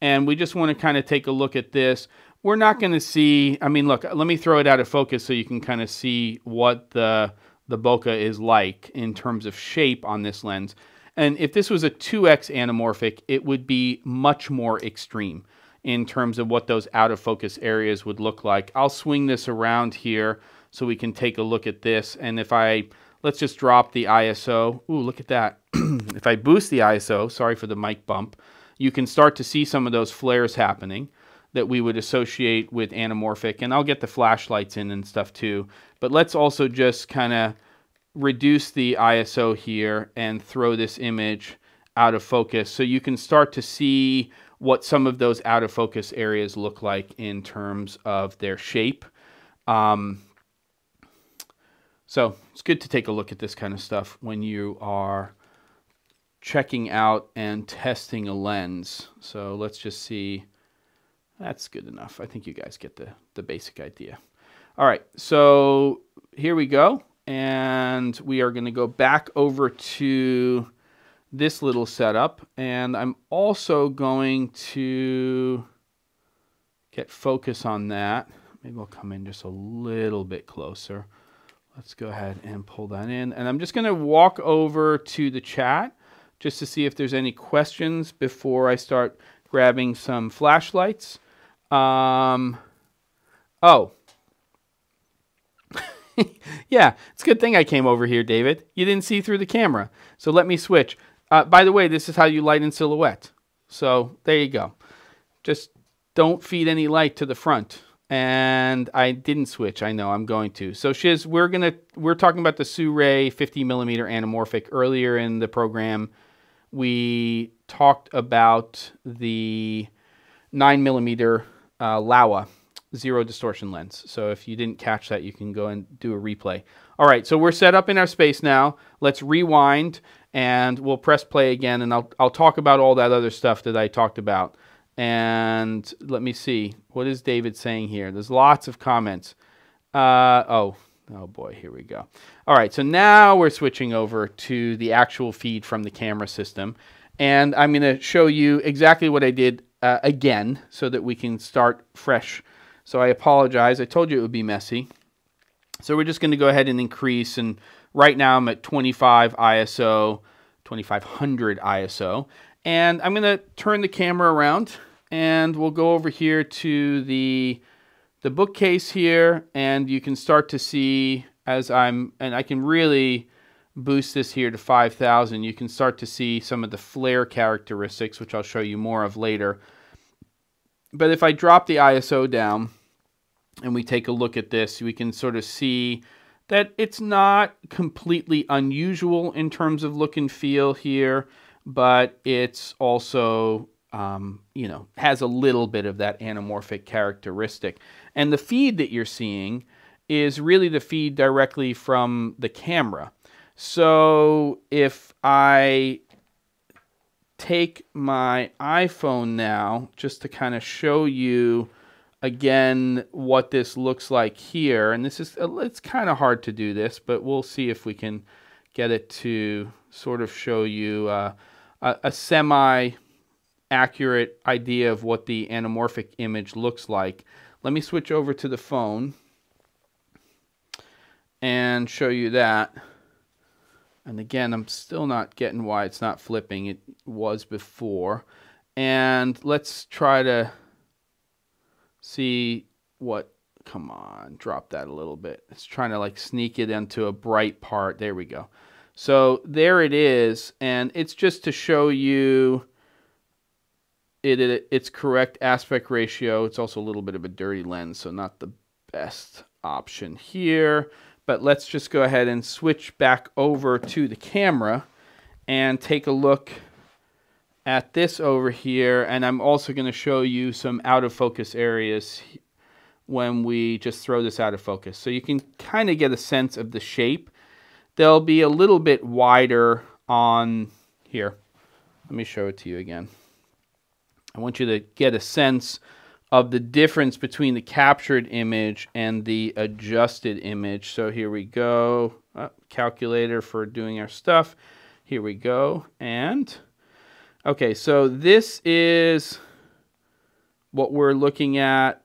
and we just want to kind of take a look at this. We're not going to see, I mean, look, let me throw it out of focus so you can kind of see what the, the bokeh is like in terms of shape on this lens. And if this was a 2x anamorphic, it would be much more extreme in terms of what those out of focus areas would look like. I'll swing this around here so we can take a look at this. And if I, let's just drop the ISO. Ooh, look at that. *clears throat* if I boost the ISO, sorry for the mic bump, you can start to see some of those flares happening that we would associate with anamorphic. And I'll get the flashlights in and stuff too. But let's also just kind of reduce the ISO here and throw this image out of focus so you can start to see what some of those out of focus areas look like in terms of their shape. Um, so it's good to take a look at this kind of stuff when you are checking out and testing a lens. So let's just see. That's good enough. I think you guys get the, the basic idea. All right, so here we go. And we are going to go back over to this little setup. And I'm also going to get focus on that. Maybe I'll come in just a little bit closer. Let's go ahead and pull that in. And I'm just going to walk over to the chat just to see if there's any questions before I start grabbing some flashlights. Um, oh. *laughs* yeah, it's a good thing I came over here, David. You didn't see through the camera. So let me switch. Uh, by the way, this is how you light in silhouette. So there you go. Just don't feed any light to the front. And I didn't switch. I know I'm going to. So Shiz, we're gonna we're talking about the Sirui 50 millimeter anamorphic earlier in the program we talked about the 9 millimeter uh, Laowa zero distortion lens. So if you didn't catch that, you can go and do a replay. All right, so we're set up in our space now. Let's rewind And we'll press play again, and I'll, I'll talk about all that other stuff that I talked about. And let me see. What is David saying here? There's lots of comments. Uh, oh, oh boy, here we go. All right, so now we're switching over to the actual feed from the camera system. And I'm going to show you exactly what I did uh, again so that we can start fresh. So I apologize. I told you it would be messy. So we're just going to go ahead and increase. And right now I'm at 25 ISO, 2500 ISO. And I'm going to turn the camera around and we'll go over here to the the bookcase here and you can start to see as I'm and I can really boost this here to 5000 you can start to see some of the flare characteristics which I'll show you more of later but if I drop the ISO down and we take a look at this we can sort of see that it's not completely unusual in terms of look and feel here but it's also um, you know, has a little bit of that anamorphic characteristic. And the feed that you're seeing is really the feed directly from the camera. So if I take my iPhone now, just to kind of show you again what this looks like here, and this is, it's kind of hard to do this, but we'll see if we can get it to sort of show you uh, a, a semi accurate idea of what the anamorphic image looks like. Let me switch over to the phone and show you that. And again, I'm still not getting why it's not flipping. It was before. And let's try to see what, come on, drop that a little bit. It's trying to like sneak it into a bright part. There we go. So there it is. And it's just to show you it, it its correct aspect ratio. It's also a little bit of a dirty lens, so not the best option here. But let's just go ahead and switch back over to the camera and take a look at this over here. And I'm also going to show you some out of focus areas when we just throw this out of focus. So you can kind of get a sense of the shape. They'll be a little bit wider on here. Let me show it to you again. I want you to get a sense of the difference between the captured image and the adjusted image. So here we go, oh, calculator for doing our stuff. Here we go, and okay, so this is what we're looking at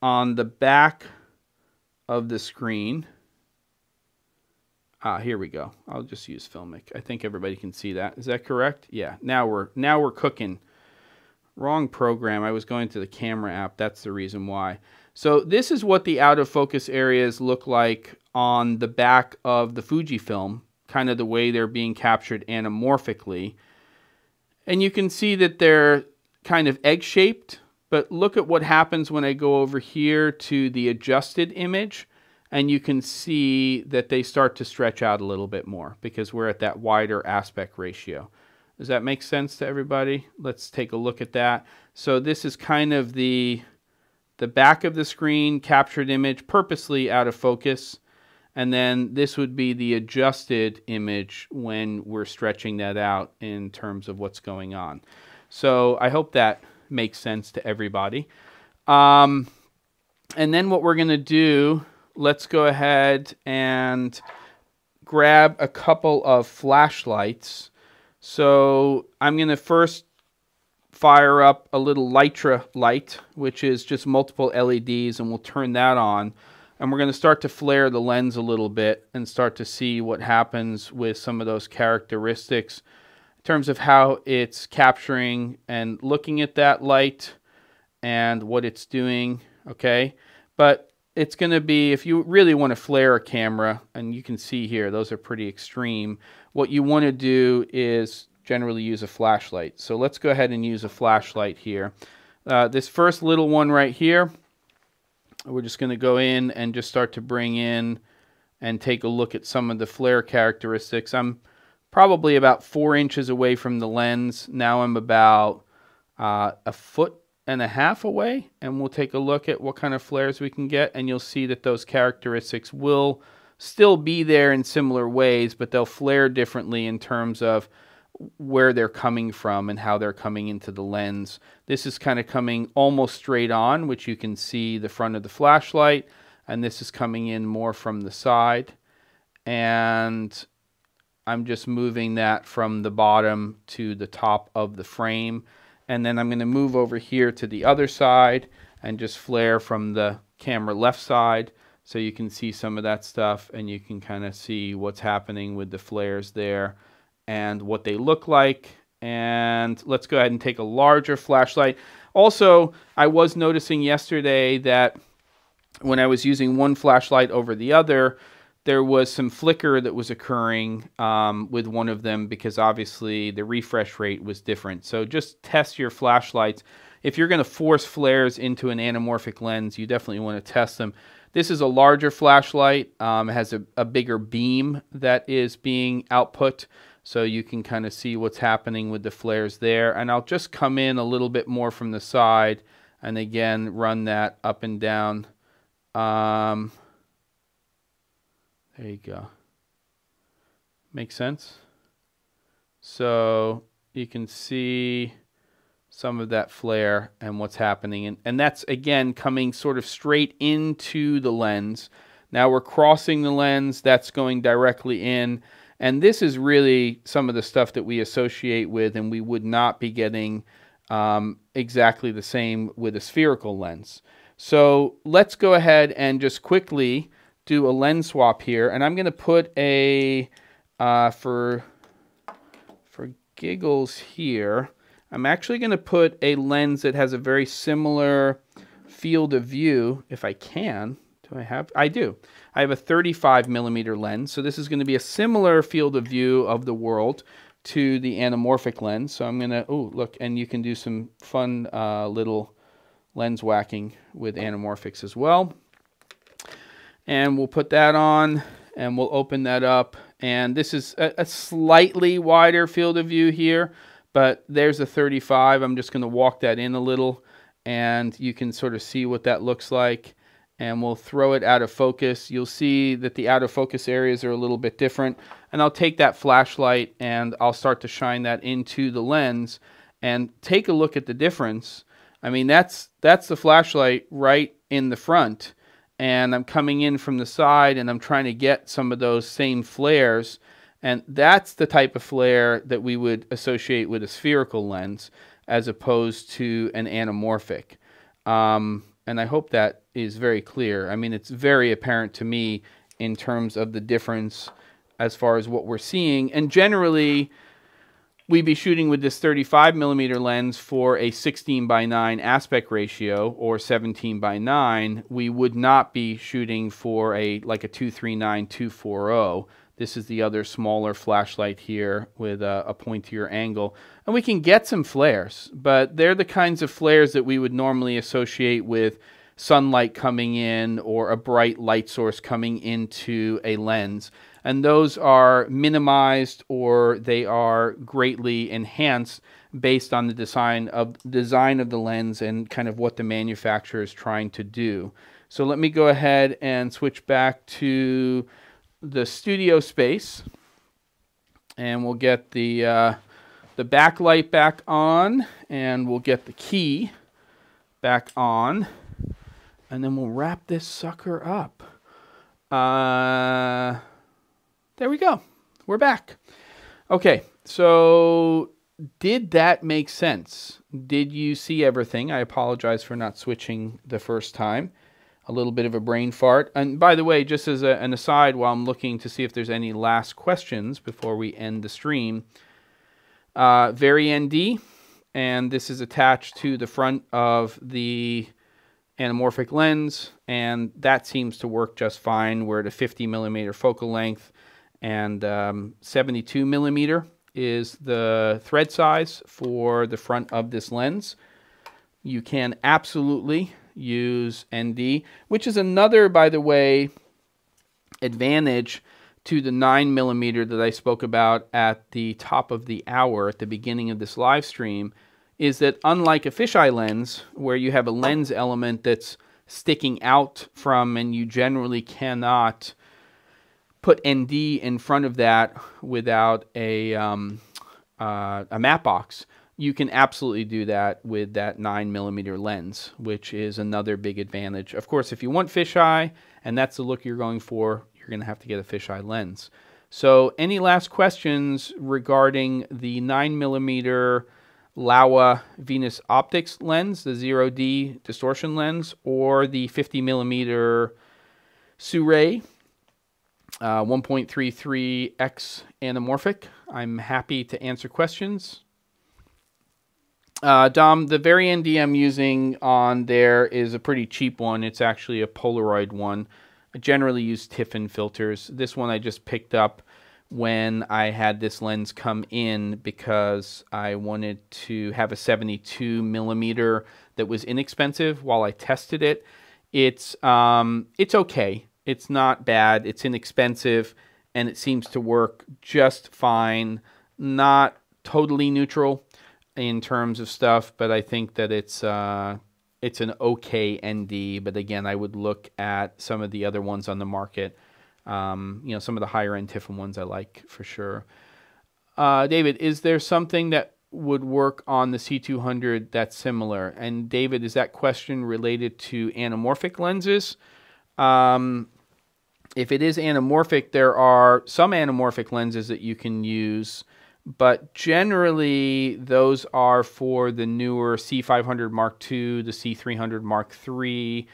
on the back of the screen. Ah, here we go. I'll just use Filmic. I think everybody can see that. Is that correct? Yeah. Now we're now we're cooking. Wrong program. I was going to the camera app. That's the reason why. So this is what the out of focus areas look like on the back of the Fujifilm, kind of the way they're being captured anamorphically. And you can see that they're kind of egg-shaped, but look at what happens when I go over here to the adjusted image, and you can see that they start to stretch out a little bit more because we're at that wider aspect ratio. Does that make sense to everybody? Let's take a look at that. So this is kind of the, the back of the screen captured image purposely out of focus. And then this would be the adjusted image when we're stretching that out in terms of what's going on. So I hope that makes sense to everybody. Um, and then what we're going to do, let's go ahead and grab a couple of flashlights so I'm going to first fire up a little Litra light, which is just multiple LEDs, and we'll turn that on. And we're going to start to flare the lens a little bit and start to see what happens with some of those characteristics in terms of how it's capturing and looking at that light and what it's doing, okay? But it's going to be, if you really want to flare a camera, and you can see here, those are pretty extreme, what you want to do is generally use a flashlight. So let's go ahead and use a flashlight here. Uh, this first little one right here, we're just going to go in and just start to bring in and take a look at some of the flare characteristics. I'm probably about four inches away from the lens. Now I'm about uh, a foot and a half away and we'll take a look at what kind of flares we can get and you'll see that those characteristics will still be there in similar ways, but they'll flare differently in terms of where they're coming from and how they're coming into the lens. This is kind of coming almost straight on, which you can see the front of the flashlight, and this is coming in more from the side. And I'm just moving that from the bottom to the top of the frame. And then I'm going to move over here to the other side and just flare from the camera left side so you can see some of that stuff and you can kind of see what's happening with the flares there and what they look like. And let's go ahead and take a larger flashlight. Also, I was noticing yesterday that when I was using one flashlight over the other, there was some flicker that was occurring um, with one of them because obviously the refresh rate was different. So just test your flashlights. If you're going to force flares into an anamorphic lens, you definitely want to test them. This is a larger flashlight. Um, it has a, a bigger beam that is being output so you can kind of see what's happening with the flares there. And I'll just come in a little bit more from the side and again run that up and down. Um, there you go. Make sense? So you can see some of that flare and what's happening. And, and that's, again, coming sort of straight into the lens. Now we're crossing the lens. That's going directly in. And this is really some of the stuff that we associate with, and we would not be getting um, exactly the same with a spherical lens. So let's go ahead and just quickly do a lens swap here. And I'm going to put a, uh, for, for giggles here, I'm actually going to put a lens that has a very similar field of view, if I can. Do I have? I do. I have a 35 millimeter lens, so this is going to be a similar field of view of the world to the anamorphic lens. So I'm going to, oh, look, and you can do some fun uh, little lens whacking with anamorphics as well. And we'll put that on and we'll open that up. And this is a, a slightly wider field of view here, but there's a 35. I'm just going to walk that in a little and you can sort of see what that looks like and we'll throw it out of focus. You'll see that the out of focus areas are a little bit different. And I'll take that flashlight and I'll start to shine that into the lens and take a look at the difference. I mean, that's, that's the flashlight right in the front. And I'm coming in from the side and I'm trying to get some of those same flares. And that's the type of flare that we would associate with a spherical lens as opposed to an anamorphic. Um, and I hope that is very clear. I mean, it's very apparent to me in terms of the difference as far as what we're seeing. And generally, we'd be shooting with this 35 millimeter lens for a 16 by 9 aspect ratio or 17 by 9. We would not be shooting for a like a 239 240 this is the other smaller flashlight here with a, a, pointier angle. And we can get some flares, but they're the kinds of flares that we would normally associate with sunlight coming in or a bright light source coming into a lens. And those are minimized or they are greatly enhanced based on the design of design of the lens and kind of what the manufacturer is trying to do. So let me go ahead and switch back to the studio space and we'll get the uh, the backlight back on and we'll get the key back on and then we'll wrap this sucker up. Uh, there we go. We're back. Okay, so did that make sense? Did you see everything? I apologize for not switching the first time a little bit of a brain fart. And by the way, just as a, an aside, while I'm looking to see if there's any last questions before we end the stream, uh, vari ND, and this is attached to the front of the anamorphic lens, and that seems to work just fine. We're at a 50 millimeter focal length, and um, 72 millimeter is the thread size for the front of this lens. You can absolutely use ND, which is another, by the way, advantage to the 9 millimeter that I spoke about at the top of the hour at the beginning of this live stream is that unlike a fisheye lens where you have a lens element that's sticking out from and you generally cannot put ND in front of that without a, um, uh, a matte box, you can absolutely do that with that 9 millimeter lens, which is another big advantage. Of course, if you want fisheye and that's the look you're going for, you're going to have to get a fisheye lens. So, any last questions regarding the 9 millimeter Laowa Venus Optics lens, the Zero-D distortion lens, or the 50 millimeter Sirui uh, 1.33x anamorphic? I'm happy to answer questions. Uh, Dom, the vari ND I'm using on there is a pretty cheap one. It's actually a Polaroid one. I generally use Tiffen filters. This one I just picked up when I had this lens come in because I wanted to have a 72 millimeter that was inexpensive while I tested it. It's um, it's okay. It's not bad. It's inexpensive and it seems to work just fine. Not totally neutral in terms of stuff, but I think that it's uh, it's an okay ND. But again, I would look at some of the other ones on the market. Um, you know, some of the higher end Tiffen ones I like for sure. Uh, David, is there something that would work on the C200 that's similar? And David, is that question related to anamorphic lenses? Um, if it is anamorphic, there are some anamorphic lenses that you can use but generally those are for the newer C500 Mark II, the C300 Mark III.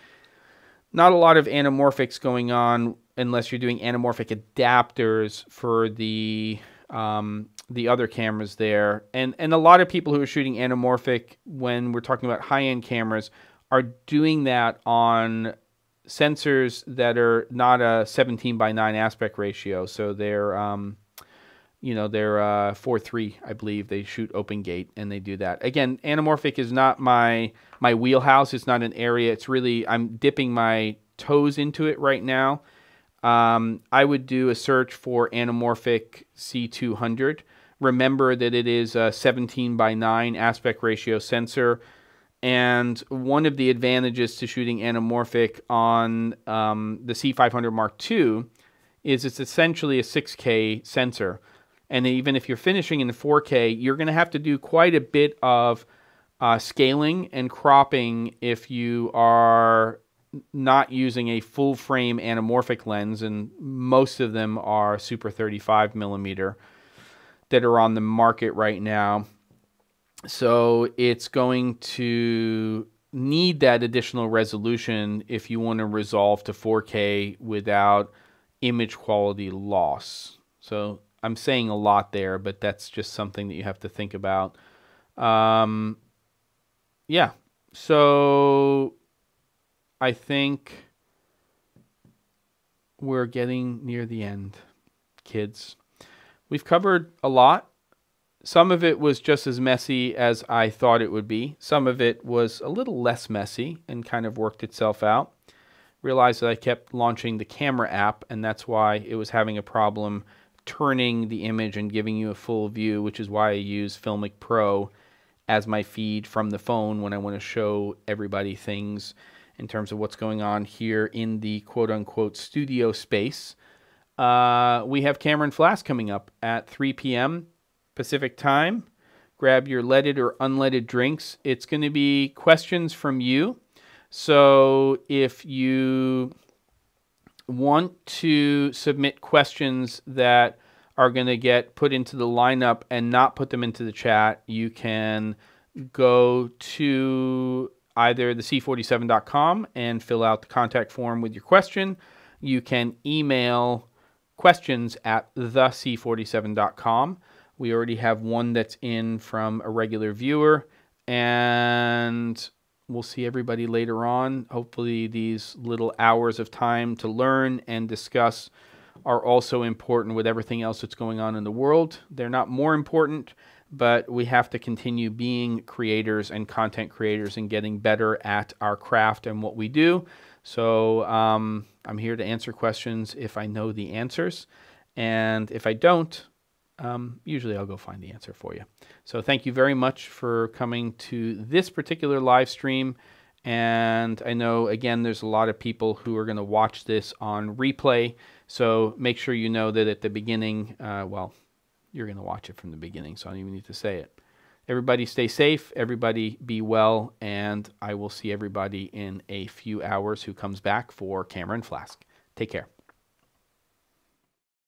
Not a lot of anamorphics going on unless you're doing anamorphic adapters for the um, the other cameras there. And and a lot of people who are shooting anamorphic when we're talking about high-end cameras are doing that on sensors that are not a 17 by 9 aspect ratio. So they're um, you know they're uh, four three, I believe. They shoot open gate and they do that. Again, anamorphic is not my my wheelhouse. It's not an area. It's really I'm dipping my toes into it right now. Um, I would do a search for anamorphic C200. Remember that it is a 17 by 9 aspect ratio sensor. And one of the advantages to shooting anamorphic on um, the C500 Mark II is it's essentially a 6K sensor. And even if you're finishing in 4K, you're going to have to do quite a bit of uh, scaling and cropping if you are not using a full frame anamorphic lens, and most of them are super 35 millimeter that are on the market right now. So it's going to need that additional resolution if you want to resolve to 4K without image quality loss. So I'm saying a lot there, but that's just something that you have to think about. Um, yeah. So I think we're getting near the end, kids. We've covered a lot. Some of it was just as messy as I thought it would be. Some of it was a little less messy and kind of worked itself out. Realized that I kept launching the camera app, and that's why it was having a problem turning the image and giving you a full view, which is why I use Filmic Pro as my feed from the phone when I want to show everybody things in terms of what's going on here in the quote unquote studio space. Uh, we have Cameron Flask coming up at 3 p.m. Pacific time. Grab your leaded or unleaded drinks. It's going to be questions from you. So if you want to submit questions that are going to get put into the lineup and not put them into the chat, you can go to either the c47.com and fill out the contact form with your question. You can email questions at the c47.com. We already have one that's in from a regular viewer, and We'll see everybody later on. Hopefully, these little hours of time to learn and discuss are also important with everything else that's going on in the world. They're not more important, but we have to continue being creators and content creators and getting better at our craft and what we do. So um, I'm here to answer questions if I know the answers. And if I don't, um, usually I'll go find the answer for you. So thank you very much for coming to this particular live stream. And I know, again, there's a lot of people who are going to watch this on replay. So make sure you know that at the beginning, uh, well, you're going to watch it from the beginning, so I don't even need to say it. Everybody stay safe, everybody be well, and I will see everybody in a few hours who comes back for Cameron Flask. Take care.